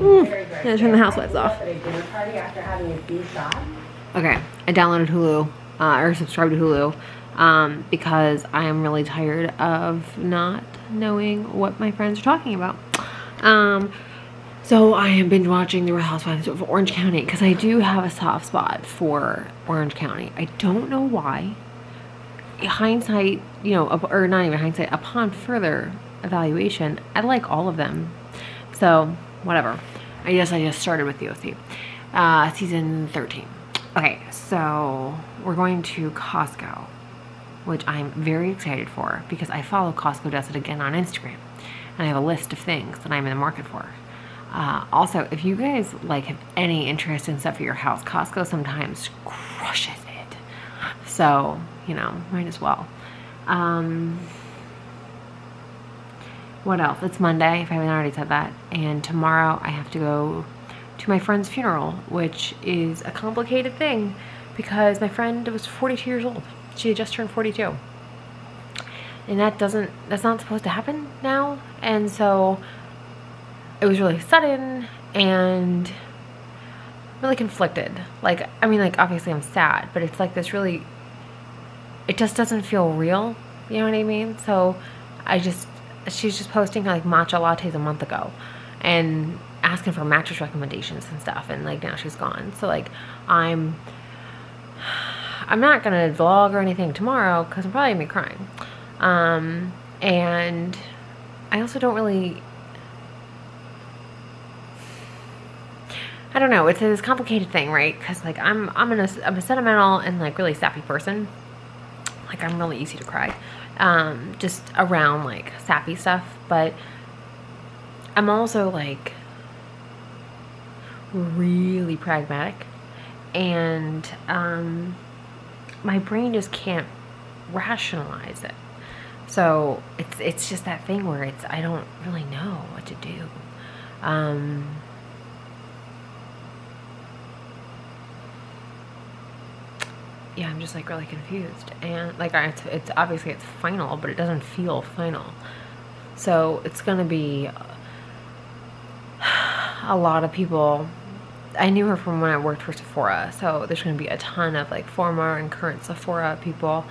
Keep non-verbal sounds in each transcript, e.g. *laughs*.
Mm, yeah, turn the house lights off. Okay, I downloaded Hulu uh, or subscribed to Hulu um, because I am really tired of not knowing what my friends are talking about. Um, so I am binge watching The Real Housewives of Orange County because I do have a soft spot for Orange County. I don't know why. Hindsight, you know, or not even hindsight, upon further evaluation, I like all of them. So, whatever. I guess I just started with the OC. Uh, season 13. Okay, so we're going to Costco, which I'm very excited for because I follow Costco Does It Again on Instagram. And I have a list of things that I'm in the market for. Uh, also, if you guys like have any interest in stuff for your house, Costco sometimes crushes it. So, you know, might as well. Um, what else? It's Monday, if I haven't already said that. And tomorrow I have to go to my friend's funeral, which is a complicated thing because my friend was 42 years old. She had just turned 42. And that doesn't, that's not supposed to happen now. And so it was really sudden and really conflicted. Like, I mean, like, obviously I'm sad, but it's like this really, it just doesn't feel real. You know what I mean? So I just, she's just posting like matcha lattes a month ago and asking for mattress recommendations and stuff. And like now she's gone. So like I'm, I'm not to vlog or anything tomorrow because I'm probably to be crying. Um, and I also don't really I don't know. It's this complicated thing, right? Because like I'm I'm an I'm a sentimental and like really sappy person. Like I'm really easy to cry, um, just around like sappy stuff. But I'm also like really pragmatic, and um, my brain just can't rationalize it. So it's it's just that thing where it's I don't really know what to do. Um, yeah, I'm just like really confused. And like, it's, it's obviously it's final, but it doesn't feel final. So it's gonna be a lot of people. I knew her from when I worked for Sephora, so there's gonna be a ton of like former and current Sephora people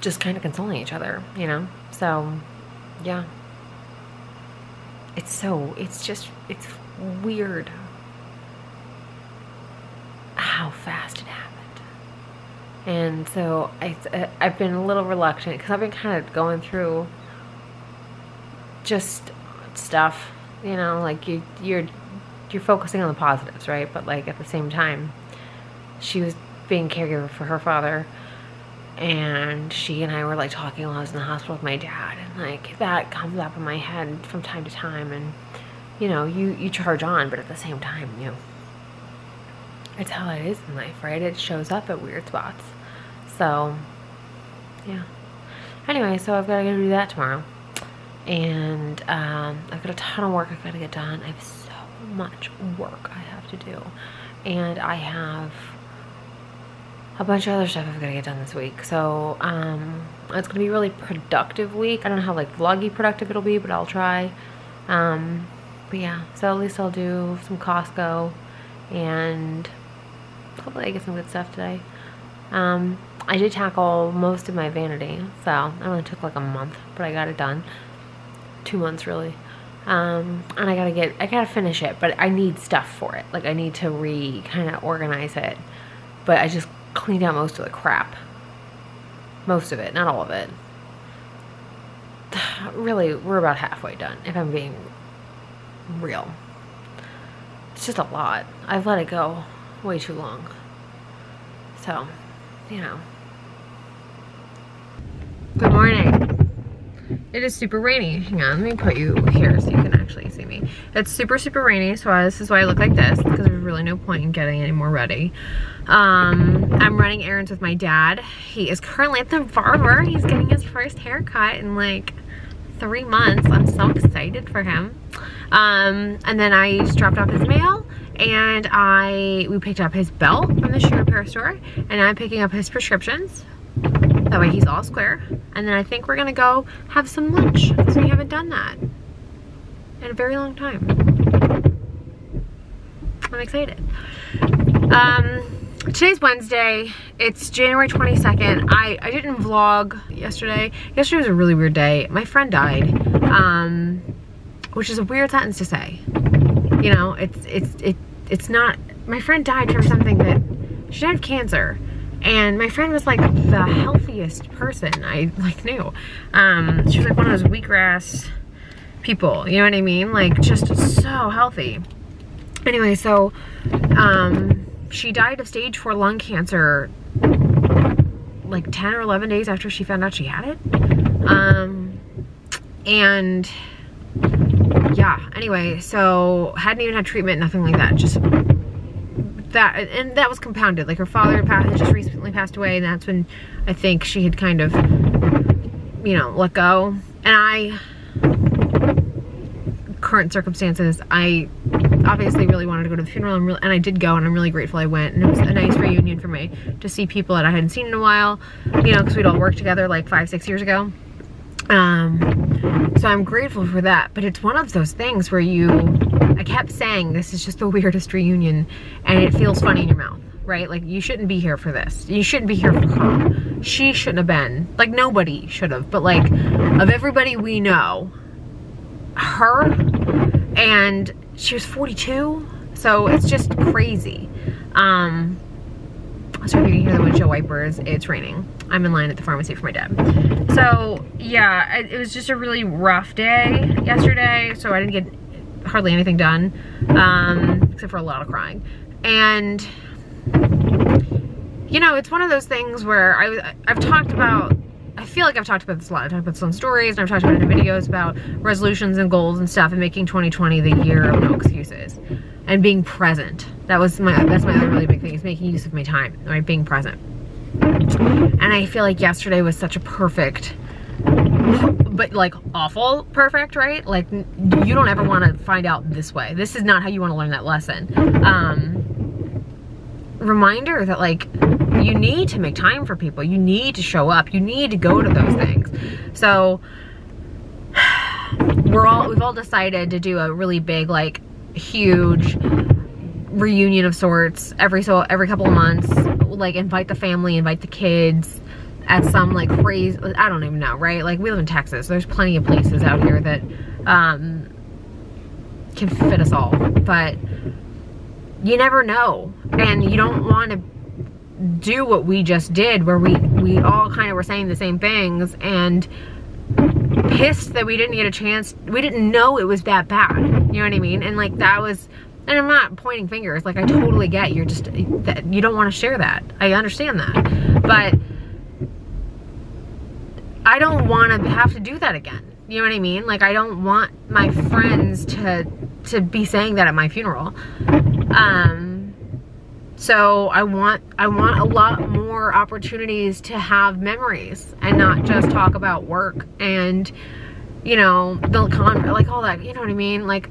just kind of consoling each other, you know? So, yeah. It's so, it's just, it's weird how fast it happened. And so I, uh, I've been a little reluctant because I've been kind of going through just stuff, you know, like you, you're, you're focusing on the positives, right? But like at the same time, she was being caregiver for her father and she and I were like talking while I was in the hospital with my dad and like that comes up in my head from time to time and you know you you charge on but at the same time you it's how it is in life, right? It shows up at weird spots. So, yeah. Anyway, so I've got to go do that tomorrow. And um, I've got a ton of work I've got to get done. I have so much work I have to do. And I have a bunch of other stuff I've got to get done this week. So, um, it's going to be a really productive week. I don't know how, like, vloggy productive it'll be, but I'll try. Um, but yeah, so at least I'll do some Costco and hopefully I get some good stuff today. Um, I did tackle most of my vanity, so it only took like a month, but I got it done. Two months really. Um, and I gotta get, I gotta finish it, but I need stuff for it. Like I need to re, kind of organize it. But I just cleaned out most of the crap. Most of it, not all of it. *sighs* Really, we're about halfway done, if I'm being real. It's just a lot. I've let it go way too long. So, you know. Good morning. It is super rainy. Hang on, let me put you here so you can actually see me. It's super, super rainy, so this is why I look like this, because there's really no point in getting any more ready. Um, I'm running errands with my dad. He is currently at the barber. He's getting his first haircut in like three months. I'm so excited for him. Um, and then I just dropped off his mail and I we picked up his belt from the shoe repair store and I'm picking up his prescriptions that way he's all square and then I think we're gonna go have some lunch because we haven't done that in a very long time I'm excited. Um, today's Wednesday. It's January 22nd. I, I didn't vlog yesterday. Yesterday was a really weird day. My friend died, um, which is a weird sentence to say. You know, it's, it's, it, it's not, my friend died from something that, she died of cancer. And my friend was like the healthiest person I like knew. Um, she was like one of those wheatgrass people, you know what I mean? Like just so healthy. Anyway, so um, she died of stage four lung cancer like 10 or 11 days after she found out she had it. Um, and yeah, anyway, so hadn't even had treatment, nothing like that. Just that, and that was compounded. Like her father had just recently passed away, and that's when I think she had kind of, you know, let go. And I, current circumstances, I obviously really wanted to go to the funeral and, really, and I did go and I'm really grateful I went and it was a nice reunion for me to see people that I hadn't seen in a while, you know, because we'd all worked together like five, six years ago. Um, so I'm grateful for that, but it's one of those things where you, I kept saying this is just the *laughs* weirdest reunion and it feels funny in your mouth right? Like you shouldn't be here for this. You shouldn't be here for her. She shouldn't have been. Like nobody should have. But like of everybody we know, her and she was 42 so it's just crazy um so if you can hear the windshield wipers. It's raining. I'm in line at the pharmacy for my dad. So yeah it, it was just a really rough day yesterday so i didn't get hardly anything done um except for a lot of crying. And you know it's one of those things where i i've talked about I feel like I've talked about this a lot. I've talked about on stories and I've talked about it in videos about resolutions and goals and stuff and making 2020 the year of no excuses and being present. That was my, that's my other really big thing is making use of my time, right? Being present. And I feel like yesterday was such a perfect, but like awful perfect, right? Like you don't ever want to find out this way. This is not how you want to learn that lesson. Um, reminder that like you need to make time for people. You need to show up. You need to go to those things. So *sighs* we're all we've all decided to do a really big like huge reunion of sorts every so every couple of months like invite the family invite the kids at some like crazy i don't even know right like we live in texas there's plenty of places out here that um can fit us all but you never know and you don't want to do what we just did where we we all kind of were saying the same things and pissed that we didn't get a chance we didn't know it was that bad you know what i mean? And like that was and i'm not pointing fingers like i totally get you're just that you don't want to share that i understand that but i don't want to have to do that again you know what i mean? Like i don't want my friends to to be saying that at my funeral um, so I want I want a lot more opportunities to have memories and not just talk about work and you know the con like all that you know what I mean? Like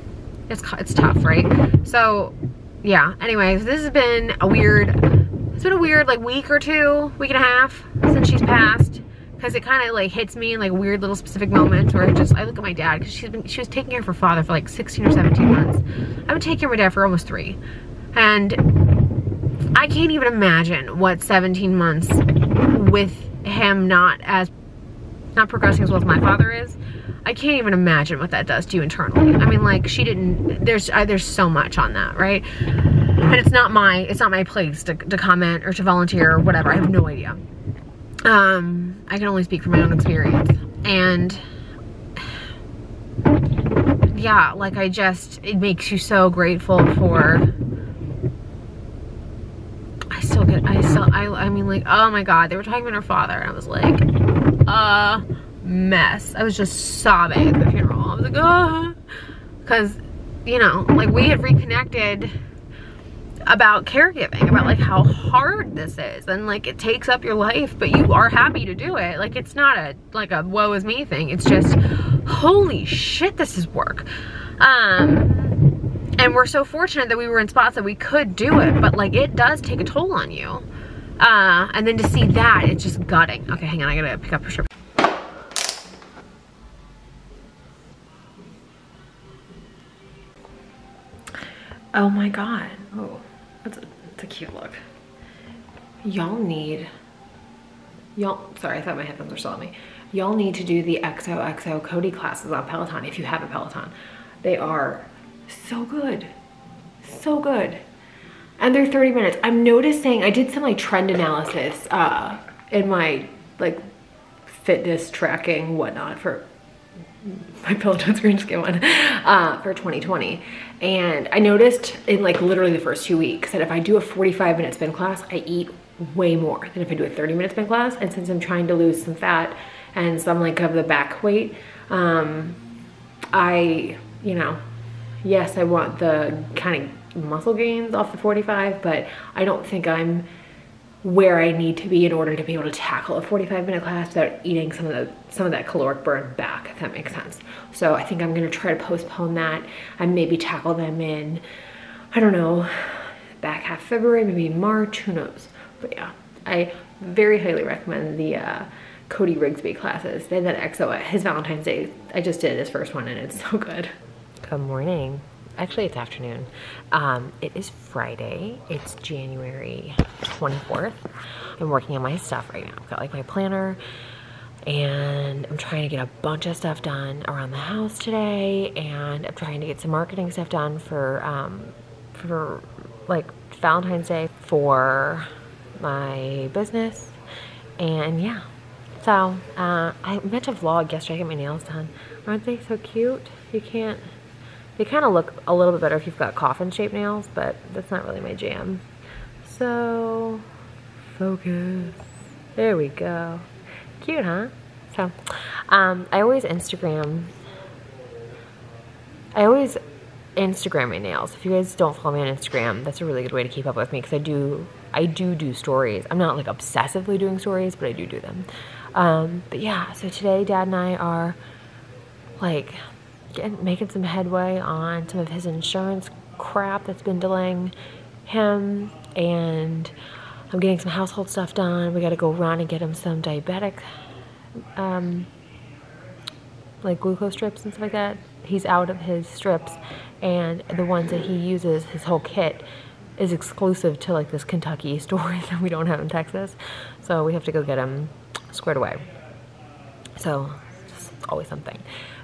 *sighs* it's it's tough right? So yeah. Anyways this has been a weird it's been a weird like week or two week and a half since she's passed because it kind of like hits me in like weird little specific moments where I just I look at my dad because she's been she was taking care of her father for like 16 or 17 months. I've been taking care of my dad for almost three, and I can't even imagine what 17 months with him not as not progressing as well as my father is. I can't even imagine what that does to you internally. I mean, like she didn't. There's uh, there's so much on that, right? And it's not my it's not my place to, to comment or to volunteer or whatever. I have no idea. Um, I can only speak from my own experience. And *sighs* yeah, like I just, it makes you so grateful for, I still I still, I, I mean like, oh my God, they were talking about her father and I was like, a mess. I was just sobbing at the funeral. I was like, oh, cause you know, like we had reconnected about caregiving, about like how hard this is and like it takes up your life, but you are happy to do it. Like it's not a like a woe is me thing. It's just holy shit, this is work. Um, and we're so fortunate that we were in spots that we could do it, but like it does take a toll on you. Uh, and then to see that, it's just gutting. Okay, hang on, I gotta pick up prescription. Oh my God. Oh, that's a, that's a cute look. Y'all need, y'all, sorry, I thought my headphones were still me. Y'all need to do the XOXO Cody classes on Peloton if you have a Peloton. They are so good, so good. And they're 30 minutes. I'm noticing, I did some like trend analysis uh, in my like fitness tracking whatnot for my *laughs* Peloton screen skin one uh, for 2020. And I noticed in like literally the first two weeks that if I do a 45 minute spin class, I eat way more than if I do a 30 minute spin class. And since I'm trying to lose some fat and some like of the back weight, um, I, you know, yes, I want the kind of muscle gains off the 45, but I don't think I'm where I need to be in order to be able to tackle a 45 minute class without eating some of the some of that caloric burn back, if that makes sense. So I think I'm gonna try to postpone that and maybe tackle them in, I don't know, back half February, maybe March, who knows. But yeah, I very highly recommend the uh, Cody Rigsby classes. They had that EXO his Valentine's Day. I just did his first one and it's so good. Morning actually it's afternoon. Um, it is Friday. It's January 24th. I'm working on my stuff right now. I've got like my planner and I'm trying to get a bunch of stuff done around the house today and I'm trying to get some marketing stuff done for, um, for like Valentine's Day for my business and yeah. So, uh, I meant to vlog yesterday, I got my nails done. Aren't they so cute? You can't they kind of look a little bit better if you've got coffin shaped nails, but that's not really my jam. So, focus. There we go. Cute, huh? So, um, I always Instagram, I always Instagram my nails. If you guys don't follow me on Instagram, that's a really good way to keep up with me because I do, I do do stories. I'm not like obsessively doing stories, but I do do them. Um, but yeah, so today Dad and I are like getting, making some headway on some of his insurance crap that's been delaying him and I'm getting some household stuff done. We got to go run and get him some diabetic, um, like glucose strips and stuff like that. He's out of his strips, and the ones that he uses, his whole kit, is exclusive to like this Kentucky *laughs* store that we don't have in Texas. So we have to go get him squared away. So, always something,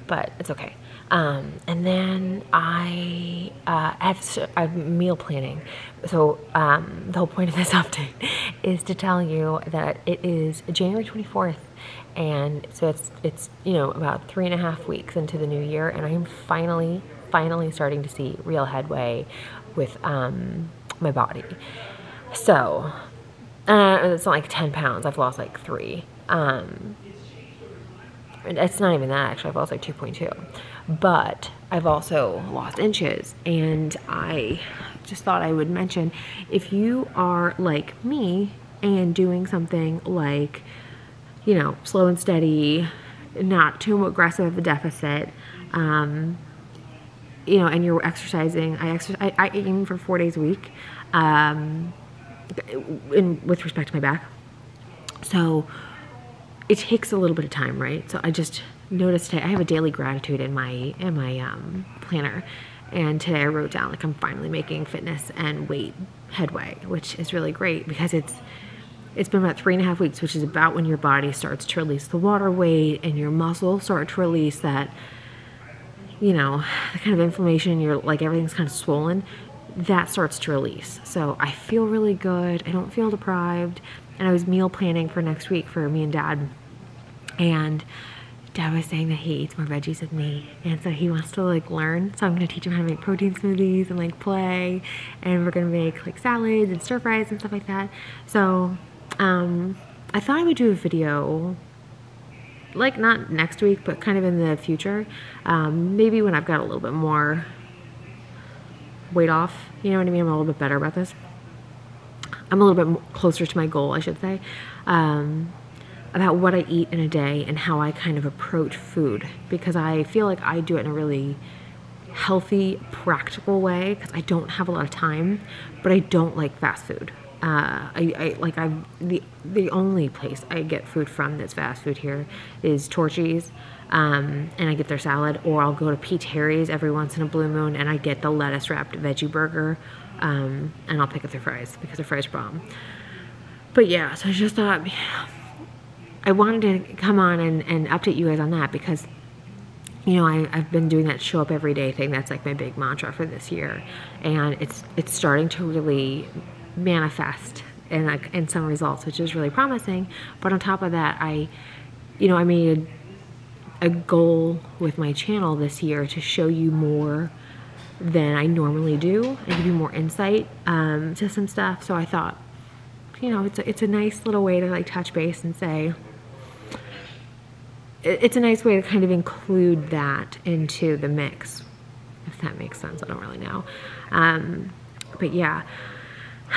but it's okay. Um, and then I uh, have I'm meal planning. So um, the whole point of this *laughs* update is to tell you that it is January 24th, and so it's it's you know about three and a half weeks into the new year, and I'm finally finally starting to see real headway with um, my body. So uh, it's not like 10 pounds. I've lost like three. Um, it's not even that actually. I've lost like 2.2 but I've also lost inches. And I just thought I would mention if you are like me and doing something like you know slow and steady not too aggressive of a deficit um, you know and you're exercising I exercise I, I aim for four days a week um, in with respect to my back. So it takes a little bit of time right? So I just noticed today I have a daily gratitude in my in my um, planner. And today I wrote down like I'm finally making fitness and weight headway which is really great because it's it's been about three and a half weeks which is about when your body starts to release the water weight and your muscles start to release that you know the kind of inflammation you're like everything's kind of swollen that starts to release. So I feel really good. I don't feel deprived and I was meal planning for next week for me and dad. And dad was saying that he eats more veggies than me. And so he wants to like learn. So i'm to teach him how to make protein smoothies and like play. And we're to make like salads and stir fries and stuff like that. So um i thought i would do a video like not next week but kind of in the future. Um, maybe when i've got a little bit more weight off. You know what i mean? I'm a little bit better about this i'm a little bit closer to my goal i should say um, about what I eat in a day and how I kind of approach food because I feel like I do it in a really healthy, practical way because I don't have a lot of time, but I don't like fast food. Uh, I, I like I the the only place I get food from that's fast food here is Torchy's. um, and I get their salad, or I'll go to P. Terry's every once in a blue moon and I get the lettuce wrapped veggie burger, um, and I'll pick up their fries because their fries are bomb. But yeah, so I just thought I wanted to come on and, and update you guys on that because you know, I, have been doing that show up every day thing. That's like my big mantra for this year, and it's it's starting to really manifest in like in some results, which is really promising. But on top of that, I, you know, I made a goal with my channel this year to show you more than I normally do and give you more insight um, to some stuff. So I thought, you know, it's a, it's a nice little way to like touch base and say, it's a nice way to kind of include that into the mix, if that makes sense. I don't really know. Um, but yeah,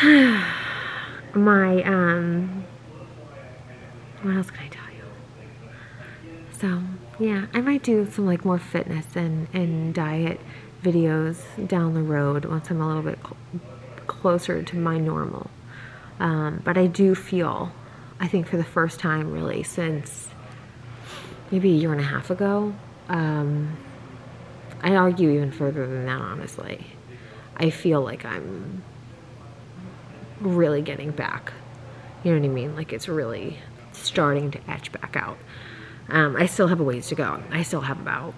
*sighs* my, um, what else can I tell you? So, yeah, I might do some like more fitness and, and diet videos down the road once I'm a little bit cl closer to my normal. Um, but I do feel, I think for the first time really since maybe a year and a half ago, um, I argue even further than that, honestly. I feel like I'm really getting back. You know what I mean? Like it's really starting to etch back out. Um, I still have a ways to go. I still have about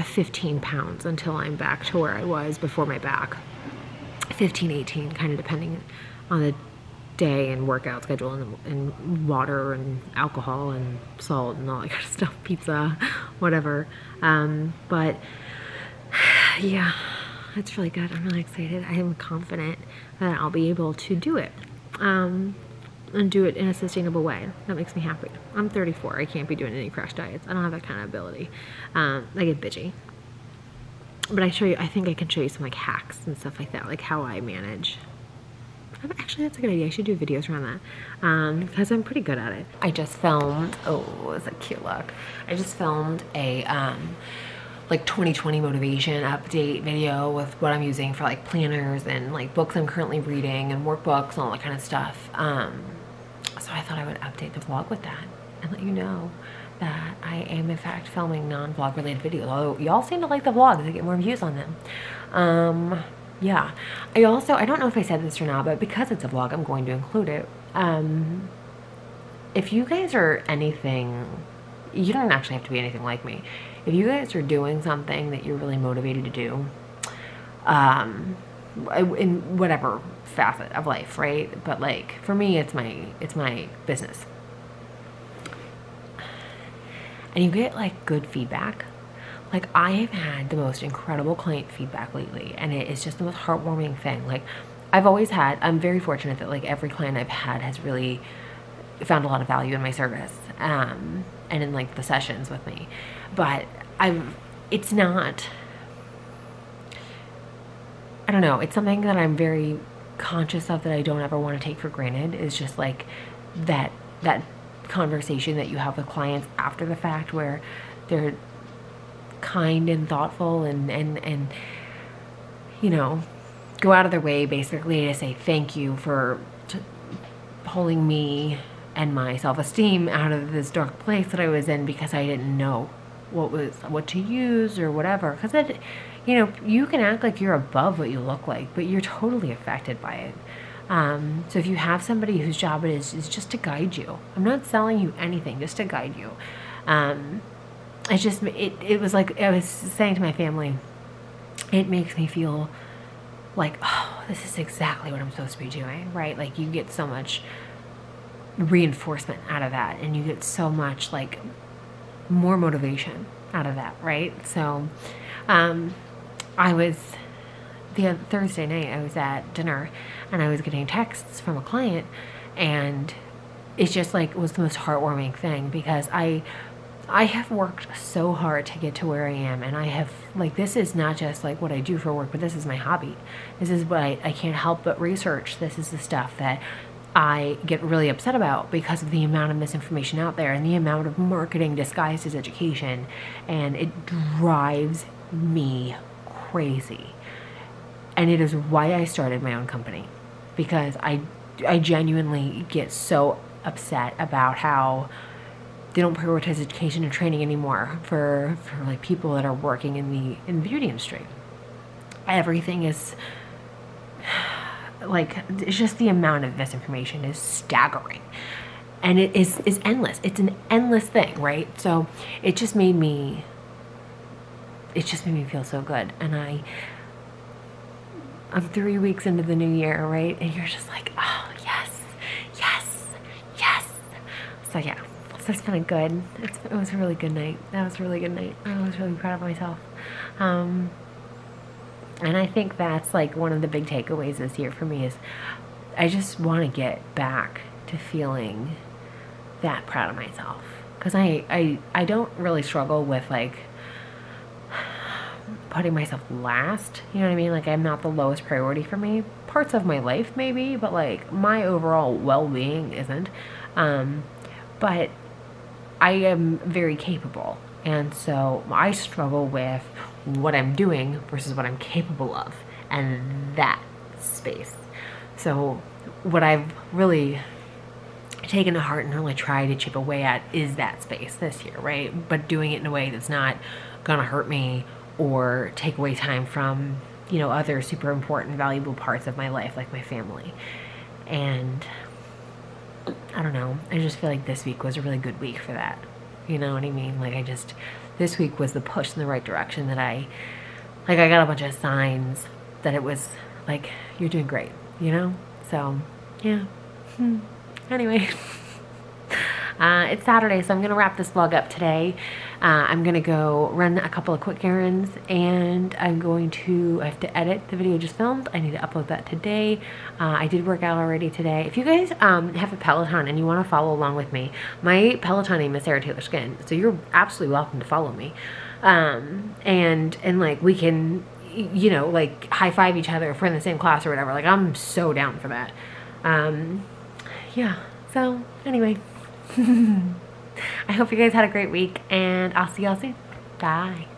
15 pounds until I'm back to where I was before my back. 15, 18, kind of depending on the day and workout schedule and, and, water and alcohol and salt and all that *laughs* kind of stuff, pizza, whatever. Um, but *sighs* yeah, that's really good. I'm really excited. I am confident that I'll be able to do it. Um, and do it in a sustainable way. That makes me happy. I'm 34. I can't be doing any crash diets. I don't have that kind of ability. Um, I get bitchy. But I show you, I think I can show you some like hacks and stuff like that, like how I manage. Actually, that's a good idea. I should do videos around that um, because I'm pretty good at it. I just filmed, oh, it's a cute look. I just filmed a, um, like 2020 motivation update video with what I'm using for like planners and like books I'm currently reading and workbooks and all that kind of stuff. Um, so I thought I would update the vlog with that and let you know that I am in fact filming non-vlog related videos. Although y'all seem to like the vlogs, I get more views on them. Um, yeah. I also, I don't know if I said this or not, but because it's a vlog, I'm going to include it. Um, if you guys are anything, you don't actually have to be anything like me. If you guys are doing something that you're really motivated to do, um, in whatever facet of life, right? But like for me, it's my it's my business, and you get like good feedback. Like I have had the most incredible client feedback lately, and it is just the most heartwarming thing. Like I've always had, I'm very fortunate that like every client I've had has really found a lot of value in my service um, and in like the sessions with me. But I've, it's not I don't know, it's something that I'm very conscious of that I don't ever want to take for granted is just like that that conversation that you have with clients after the fact where they're kind and thoughtful and and and you know go out of their way basically to say thank you for pulling me and my self-esteem out of this dark place that I was in because I didn't know what was what to use or whatever. Because it you know, you can act like you're above what you look like, but you're totally affected by it. Um, so if you have somebody whose job it is is just to guide you, I'm not selling you anything, just to guide you. Um, it's just it. It was like I was saying to my family. It makes me feel like oh, this is exactly what I'm supposed to be doing, right? Like you get so much reinforcement out of that, and you get so much like more motivation out of that, right? So. Um, I was the Thursday night I was at dinner and I was getting texts from a client and it's just like it was the most heartwarming thing because I I have worked so hard to get to where I am and I have like this is not just like what I do for work but this is my hobby. This is what I, I can't help but research. This is the stuff that I get really upset about because of the amount of misinformation out there and the amount of marketing disguised as education and it drives me crazy. And it is why I started my own company because I I genuinely get so upset about how they don't prioritize education and training anymore for, for like people that are working in the in the beauty industry. Everything is *sighs* like it's just the amount of misinformation is staggering and it is is endless it's an endless thing right so it just made me it just made me feel so good. And i i'm three weeks into the new year right? And you're just like oh yes yes yes. So yeah so it's been good it's, it was a really good night. That was a really good night. I was really proud of myself. Um and I think that's like one of the big takeaways this year for me is I just want to get back to feeling that proud of myself. Because I, I I don't really struggle with like putting myself last you know what I mean like I'm not the lowest priority for me parts of my life maybe but like my overall well-being isn't um, but I am very capable and so I struggle with what I'm doing versus what I'm capable of, and that space. So, what I've really taken to heart and really tried to chip away at is that space this year, right? But doing it in a way that's not gonna hurt me or take away time from, you know, other super important, valuable parts of my life, like my family. And I don't know, I just feel like this week was a really good week for that. You know what I mean? Like, I just this week was the push in the right direction that I, like, I got a bunch of signs that it was like, you're doing great, you know? So, yeah. Hmm. Anyway. *laughs* Uh, it's Saturday, so I'm going to wrap this vlog up today. Uh, I'm going to go run a couple of quick errands, and I'm going to, I have to edit the video just filmed. I need to upload that today. Uh, I did work out already today. If you guys um, have a Peloton and you want to follow along with me, my Peloton name is Sarah Taylor Skin, so you're absolutely welcome to follow me. Um, and, and like, we can, you know, like, high-five each other if we're in the same class or whatever. Like, I'm so down for that. Um, yeah, so, anyway. *laughs* I hope you guys had a great week and I'll see y'all soon. Bye.